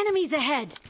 Enemies ahead!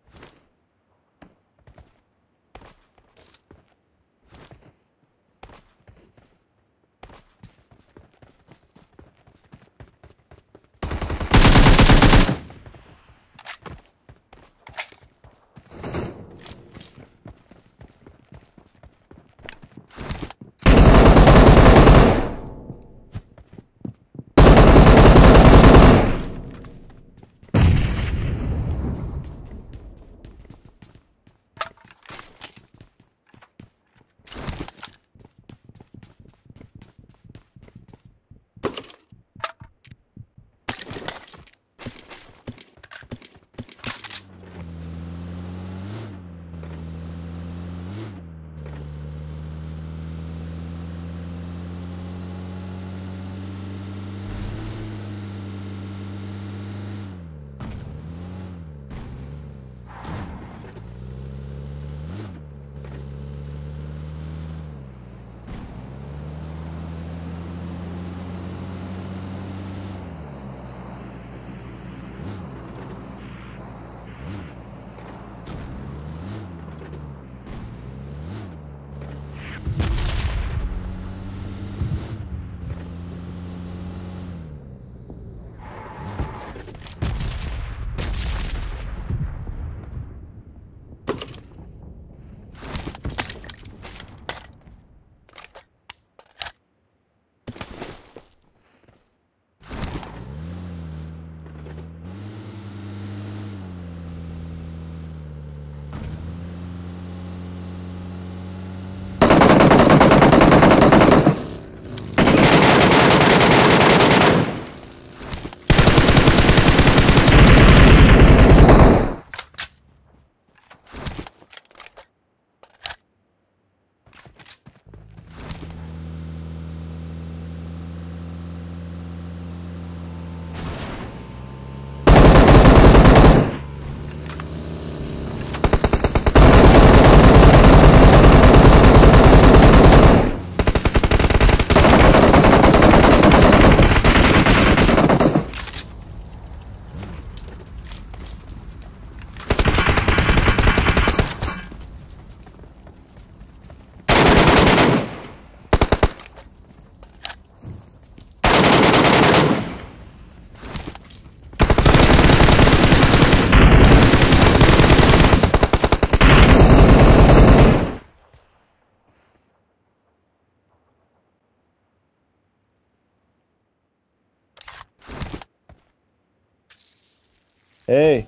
Hey.